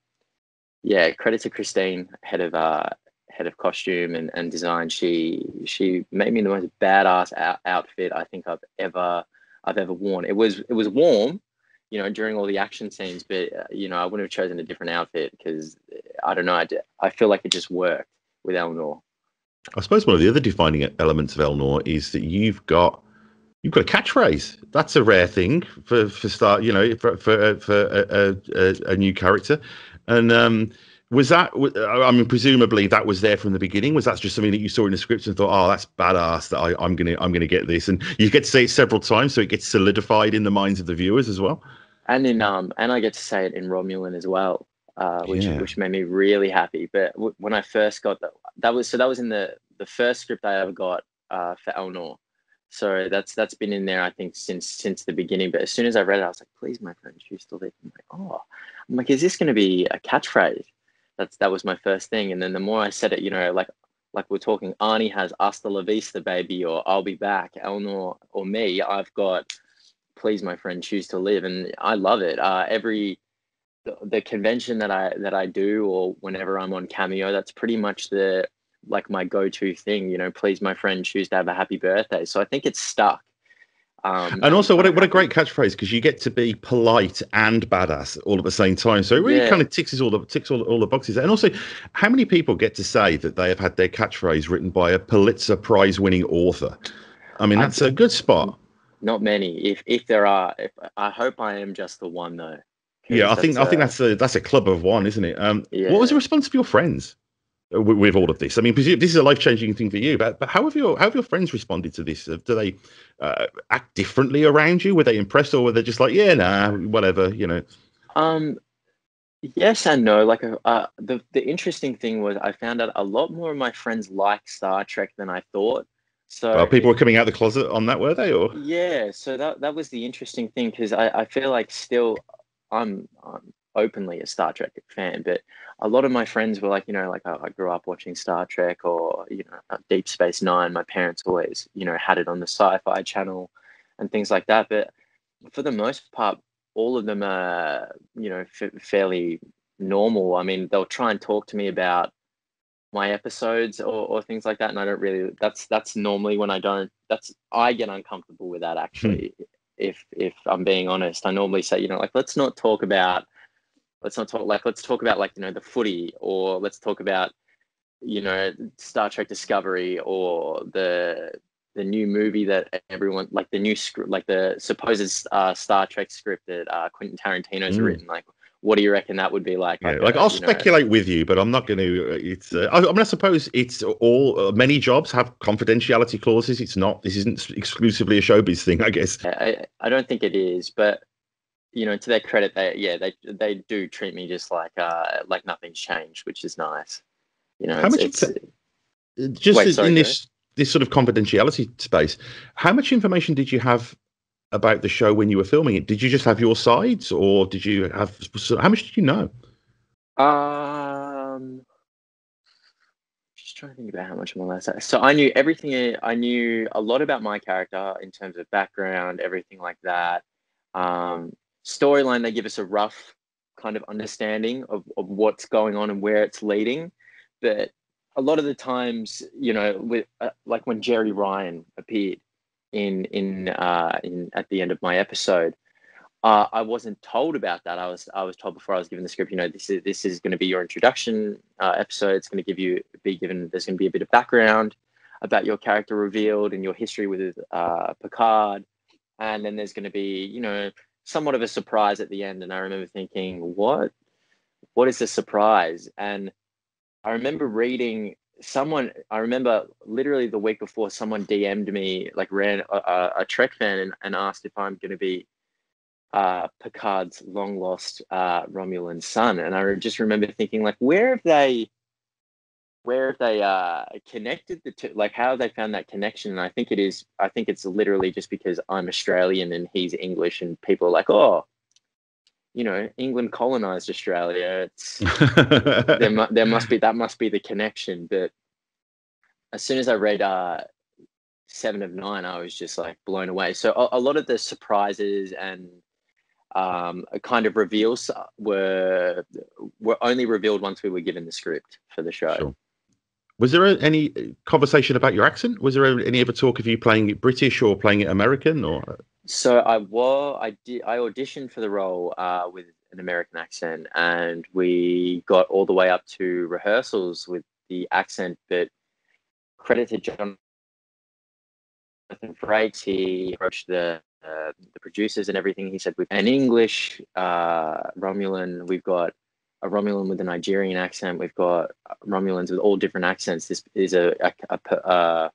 yeah, credit to Christine, head of uh, head of costume and, and design. She she made me the most badass out- outfit I think I've ever I've ever worn. It was it was warm, you know, during all the action scenes. But uh, you know, I wouldn't have chosen a different outfit because I don't know. I, I feel like it just worked with Elnor. I suppose one of the other defining elements of Elnor is that you've got you've got a catchphrase. That's a rare thing for for start. You know, for for uh, for a, a, a new character, and um, was that? I mean, presumably that was there from the beginning. Was that just something that you saw in the script and thought, "Oh, that's badass! That I, am gonna I'm gonna get this," and you get to say it several times, so it gets solidified in the minds of the viewers as well. And in um, and I get to say it in Romulan as well, uh, which yeah. which made me really happy. But w- when I first got that, that was so that was in the the first script I ever got uh, for Elnor. So that's that's been in there, I think, since since the beginning. But as soon as I read it, I was like, "Please, my friend, you still there?" I'm like, "Oh," I'm like, "Is this going to be a catchphrase?" that's that was my first thing. And then the more I said it, you know, like like we're talking, Arnie has "Hasta la vista, baby," or "I'll be back." Elnor or me, I've got "Please, my friend, choose to live," and I love it. Uh, every the convention that I that I do, or whenever I'm on Cameo, that's pretty much the like my go-to thing. You know, please, my friend, choose to have a happy birthday. So I think it's stuck. Um, and also, what a, what a great [LAUGHS] catchphrase because you get to be polite and badass all at the same time. So it really yeah. kind of ticks all the ticks all, all the boxes. And also, how many people get to say that they have had their catchphrase written by a Pulitzer Prize winning author? I mean, that's a good spot. Not many. If if there are, if I hope I am just the one though. Yeah, I think I think that's a that's a club of one, isn't it? Um, yeah. What was the response of your friends? With, with, all of this. I mean, this is a life changing thing for you, but, but how have your how have your friends responded to this? Do they uh, act differently around you? Were they impressed, or were they just like, yeah, nah, whatever, you know? Um, yes and no. Like, uh, uh, the the interesting thing was, I found out a lot more of my friends like Star Trek than I thought. So well, people were coming out the closet on that, were they? Or yeah, so that that was the interesting thing because I, I feel like still I'm, I'm openly a Star Trek fan, but a lot of my friends were like, you know, like oh, I grew up watching Star Trek or you know uh, Deep Space Nine. My parents always, you know, had it on the Sci-Fi Channel and things like that. But for the most part, all of them are, you know, f- fairly normal. I mean, they'll try and talk to me about my episodes or, or things like that, and I don't really. That's that's normally when I don't. That's I get uncomfortable with that actually. Hmm. If if I'm being honest, I normally say, you know, like let's not talk about let's not talk like let's talk about like you know the footy or let's talk about you know Star Trek Discovery or the the new movie that everyone like the new script like the supposed uh, Star Trek script that uh, Quentin Tarantino's mm. written like what do you reckon that would be like? Yeah, like, I'll speculate know. with you, but I'm not going to. Uh, it's. Uh, I, I mean, I suppose it's all. Uh, many jobs have confidentiality clauses. It's not. This isn't exclusively a showbiz thing, I guess. I, I don't think it is, but you know, to their credit, they yeah they they do treat me just like uh like nothing's changed, which is nice. You know, how much it's, uh, just wait, sorry, in this this sort of confidentiality space, how much information did you have about the show when you were filming it? Did you just have your sides, or did you have how much did you know? Um, just trying to think about how much more last. So I knew everything. I knew a lot about my character in terms of background, everything like that. Um, storyline they give us a rough kind of understanding of, of what's going on and where it's leading but a lot of the times you know with uh, like when Jeri Ryan appeared in in uh in at the end of my episode uh, I wasn't told about that. I was I was told before I was given the script. You know, this is this is going to be your introduction uh, episode. It's going to give you be given. There's going to be a bit of background about your character revealed and your history with uh, Picard, and then there's going to be you know somewhat of a surprise at the end. And I remember thinking, what? What is the surprise? And I remember reading someone, I remember literally the week before, someone DM'd me, like ran a, a, Trek fan and, and asked if I'm going to be uh, Picard's long lost uh, Romulan son. And I just remember thinking, like, where have they where they uh, connected the two, like how they found that connection. And I think it is, I think it's literally just because I'm Australian and he's English, and people are like, oh, you know, England colonized Australia. It's there, mu- there must be that must be the connection. But as soon as I read uh, Seven of Nine, I was just like blown away. So a, a lot of the surprises and um, kind of reveals were were only revealed once we were given the script for the show. Sure. Was there any conversation about your accent? Was there any ever talk of you playing it British or playing it American or? So I was I did I auditioned for the role uh, with an American accent, and we got all the way up to rehearsals with the accent. But credit to Jonathan Frakes, he approached the uh, the producers and everything. He said with an English uh, Romulan, we've got a Romulan with a Nigerian accent. We've got Romulans with all different accents. This is a a, a,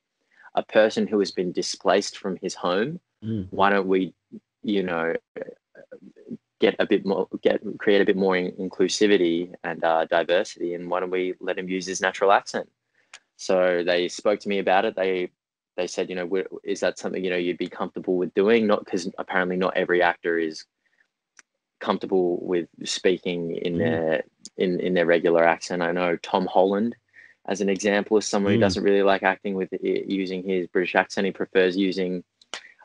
a person who has been displaced from his home. Mm. Why don't we, you know, get a bit more, get create a bit more inclusivity and uh, diversity, and why don't we let him use his natural accent? So they spoke to me about it. They they said, you know, is that something you know you'd be comfortable with doing? Not because apparently not every actor is comfortable with speaking in mm. their in in their regular accent. I know Tom Holland, as an example, is someone mm. who doesn't really like acting with using his British accent. He prefers using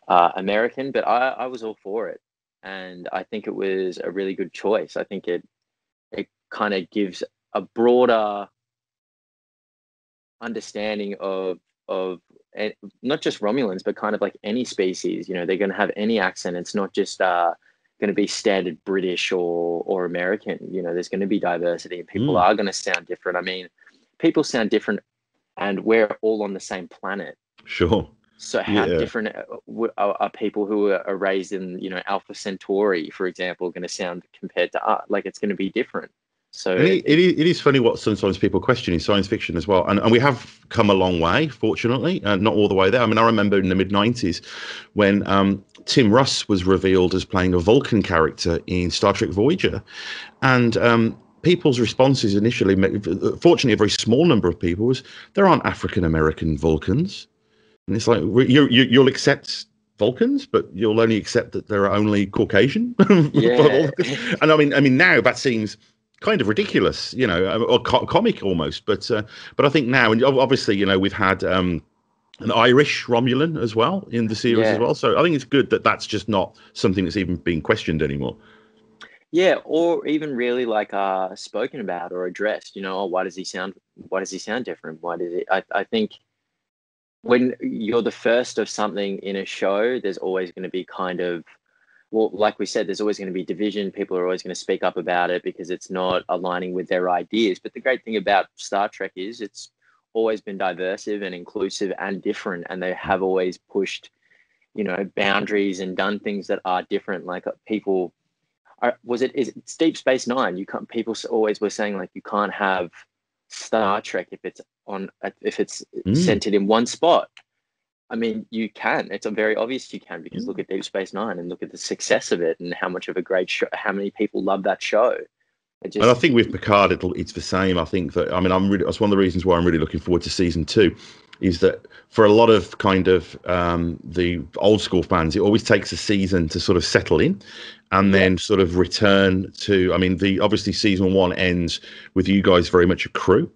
uh, American, but I, I was all for it, and I think it was a really good choice. I think it it kind of gives a broader understanding of of not just Romulans, but kind of like any species. You know, they're going to have any accent. It's not just uh, going to be standard British or or American. You know, there's going to be diversity, and people mm. are going to sound different. I mean, people sound different, and we're all on the same planet. Sure. So how yeah. different uh, are, are, people who are raised in you know Alpha Centauri, for example, going to sound compared to us? Like it's going to be different. So it, it, it is funny what sometimes people question in science fiction as well, and, and we have come a long way, fortunately, uh, not all the way there. I mean, I remember in the mid '90s when um, Tim Russ was revealed as playing a Vulcan character in Star Trek Voyager, and um, people's responses initially, fortunately, a very small number of people was there aren't African American Vulcans, and it's like you, you you'll accept Vulcans, but you'll only accept that there are only Caucasian. [LAUGHS] Yeah. and I mean, I mean now that seems kind of ridiculous, you know, uh, or co- comic almost. But uh, but I think now, and obviously, you know, we've had um, an Irish Romulan as well in the series yeah. as well. So I think it's good that that's just not something that's even being questioned anymore. Yeah, or even really like uh, spoken about or addressed. You know, oh, why does he sound? Why does he sound different? Why does it? I I think when you're the first of something in a show, there's always going to be kind of well, like we said, there's always going to be division. People are always going to speak up about it because it's not aligning with their ideas. But the great thing about Star Trek is it's always been diverse and inclusive and different, and they have always pushed, you know, boundaries and done things that are different. Like uh, people, are, was it is it Deep Space Nine? You can't. People always were saying like you can't have Star Trek if it's on if it's mm. centered in one spot I mean, you can. It's a very obvious you can because look mm. at Deep Space Nine and look at the success of it and how much of a great show, how many people love that show. Just, and I think with Picard, it'll, it's the same. I think that I mean, I'm really that's one of the reasons why I'm really looking forward to season two, is that for a lot of kind of um, the old school fans, it always takes a season to sort of settle in, and then yeah. sort of return to. I mean, the obviously season one ends with you guys very much a crew,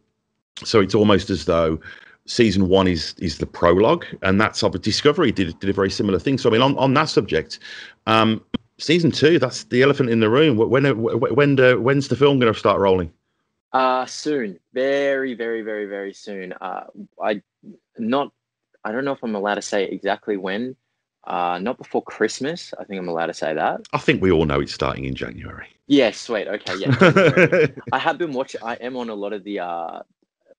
so it's almost as though season one is is the prologue, and that's of Discovery did did a very similar thing. So I mean, on on that subject, um, season two, that's the elephant in the room. When when uh, when's the film going to start rolling? Uh soon, very very very very soon. Uh, I not I don't know if I'm allowed to say exactly when. Uh, not before Christmas. I think I'm allowed to say that. I think we all know it's starting in January. Yeah, sweet. Okay, yeah. [LAUGHS] I have been watching. I am on a lot of the uh,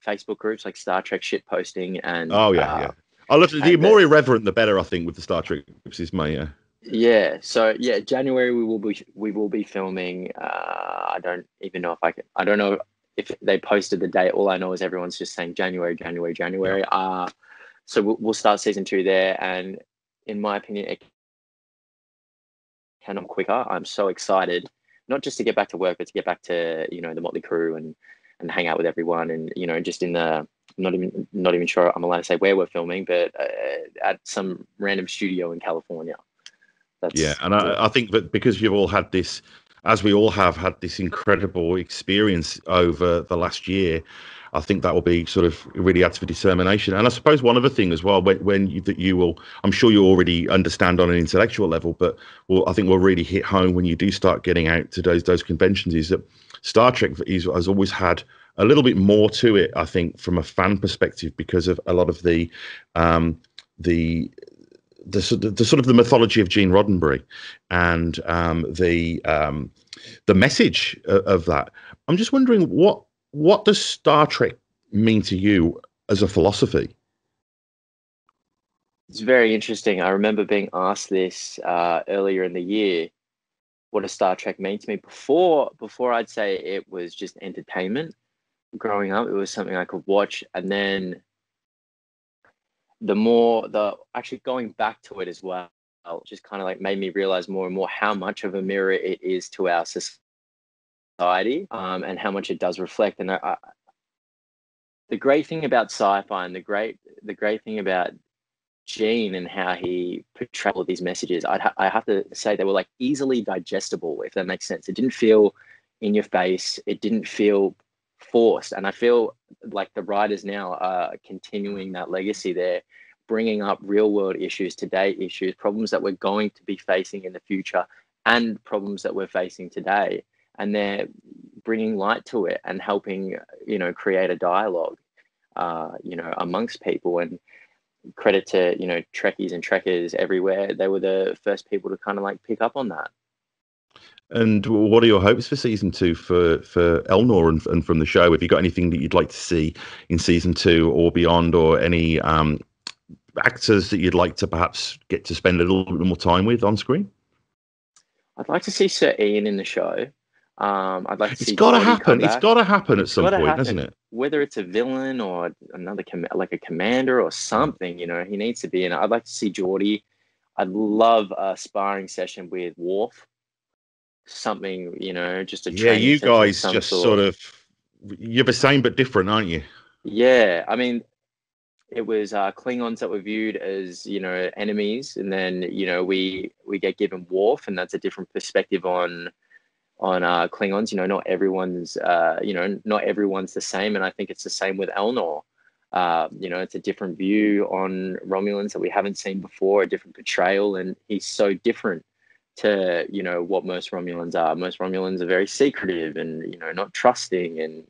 Facebook groups like Star Trek shit posting and oh yeah, uh, yeah. I love to, the more irreverent the better. I think with the Star Trek groups is my yeah. Yeah. So yeah, January we will be we will be filming. Uh, I don't even know if I can. I don't know if they posted the date. All I know is everyone's just saying January, January, January. Yeah. Uh, so we'll, we'll start season two there, and in my opinion, it cannot quicker. I'm so excited, not just to get back to work, but to get back to you know the Motley Crew and and hang out with everyone and you know just in the not even not even sure I'm allowed to say where we're filming, but uh, at some random studio in California. That's, yeah, and I, I think that because you've all had this, as we all have had this incredible experience over the last year, I think that will be sort of really adds for determination. And I suppose one other thing as well, when, when you, that you will, I'm sure you already understand on an intellectual level, but will I think will really hit home when you do start getting out to those those conventions is that Star Trek is, has always had a little bit more to it, I think, from a fan perspective, because of a lot of the um, the the, the, sort of the mythology of Gene Roddenberry and um, the um, the message of, of, that. I'm just wondering what what does Star Trek mean to you as a philosophy? It's very interesting. I remember being asked this uh, earlier in the year, what does Star Trek mean to me. Before, before I'd say it was just entertainment. Growing up, it was something I could watch, and then the more the actually going back to it as well, just kind of like made me realize more and more how much of a mirror it is to our society, um, and how much it does reflect. And I, I, the great thing about sci-fi and the great the great thing about Gene and how he portrayed all these messages, I'd ha- I have to say they were like easily digestible, if that makes sense. It didn't feel in your face. It didn't feel forced. And I feel like the writers now are continuing that legacy there, bringing up real world issues, today issues, problems that we're going to be facing in the future, and problems that we're facing today. And they're bringing light to it and helping, you know, create a dialogue, uh, you know, amongst people. And credit to you know Trekkies and Trekkers everywhere. They were the first people to kind of like pick up on that. And what are your hopes for season two for for Elnor and, and from the show? Have you got anything that you'd like to see in season two or beyond, or any um, actors that you'd like to perhaps get to spend a little bit more time with on screen? I'd like to see Sir Ian in the show. Um, I'd like to it's got to happen. It's got to happen at some point, happen. hasn't it? Whether it's a villain or another com- like a commander or something, you know, he needs to be in. I'd like to see Geordi. I'd love a sparring session with Worf. Something, you know, just a yeah. You guys just sort. sort of you're the same but different, aren't you? Yeah, I mean, it was uh, Klingons that were viewed as you know enemies, and then you know we we get given Worf, and that's a different perspective on on uh, Klingons. You know, not everyone's uh, you know not everyone's the same, and I think it's the same with Elnor. Uh, you know, it's a different view on Romulans that we haven't seen before, a different portrayal, and he's so different to you know what most Romulans are. Most Romulans are very secretive and you know not trusting and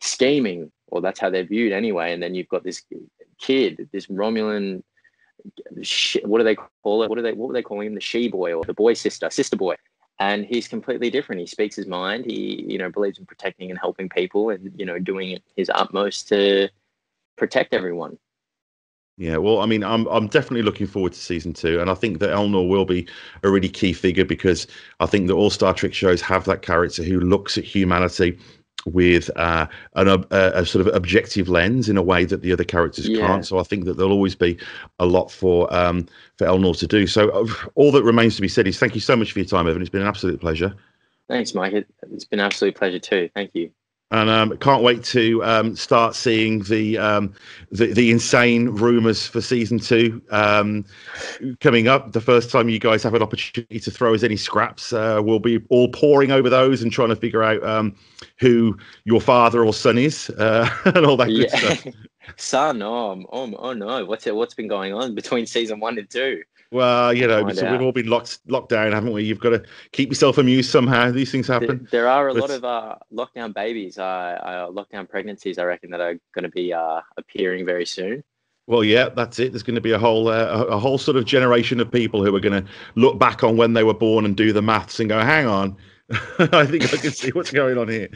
scheming, or that's how they're viewed anyway. And then you've got this kid, this Romulan. What do they call it? What do they? What were they calling him? The she boy or the boy sister, sister boy? And he's completely different. He speaks his mind. He, you know, believes in protecting and helping people, and you know, doing his utmost to protect everyone. Yeah, well, I mean, I'm I'm definitely looking forward to season two, and I think that Elnor will be a really key figure because I think that all Star Trek shows have that character who looks at humanity with uh, an, a, a, sort of objective lens in a way that the other characters yeah. can't. So I think that there'll always be a lot for um, for Elnor to do. So uh, all that remains to be said is thank you so much for your time, Evan. It's been an absolute pleasure. Thanks, Mike. It, has been an absolute pleasure too. Thank you. And um, can't wait to um, start seeing the, um, the, the insane rumors for season two um, coming up. The first time you guys have an opportunity to throw us any scraps, uh, we'll be all pouring over those and trying to figure out um, who your father or son is uh, [LAUGHS] and all that good yeah. stuff. [LAUGHS] son, oh, oh, oh no, what's it? What's been going on between season one and two? Well, you know, so we've all been locked locked down, haven't we? You've got to keep yourself amused somehow. These things happen. There, there are a but... lot of uh, lockdown babies, uh, uh, lockdown pregnancies. I reckon that are going to be uh, appearing very soon. Well, yeah, that's it. There's going to be a whole uh, a whole sort of generation of people who are going to look back on when they were born and do the maths and go, "Hang on, [LAUGHS] I think I can see what's going on here,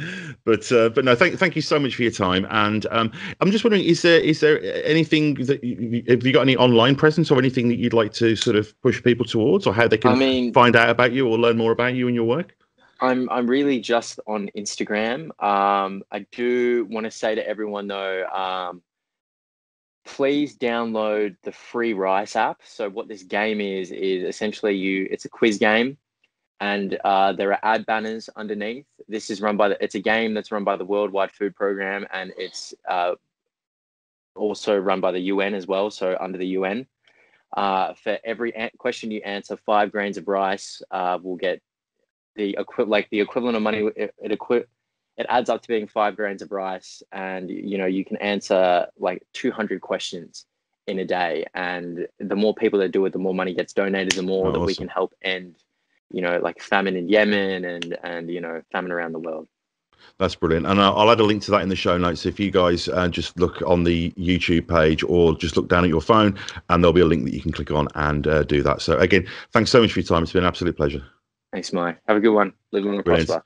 but uh, but no, thank thank you so much for your time. And um, I'm just wondering, is there is there anything that you, have you got any online presence or anything that you'd like to sort of push people towards, or how they can I mean, find out about you or learn more about you and your work? I'm I'm really just on Instagram. Um, I do want to say to everyone though, um, please download the Freerice app. So what this game is is essentially you. It's a quiz game and uh, there are ad banners underneath. This is run by the. It's a game that's run by the Worldwide Food Program, and it's uh, also run by the UN as well. So under the UN, uh, for every question you answer, five grains of rice uh, will get the equi- like the equivalent of money. It, it equi- it adds up to being five grains of rice, and you know you can answer like two hundred questions in a day. And the more people that do it, the more money gets donated, the more oh, that awesome. we can help end you know, like famine in Yemen and and you know, famine around the world. That's brilliant, and I'll add a link to that in the show notes. If you guys uh, just look on the YouTube page or just look down at your phone, and there'll be a link that you can click on and uh, do that. So again, thanks so much for your time. It's been an absolute pleasure. Thanks, Mike. Have a good one. Live long and prosper.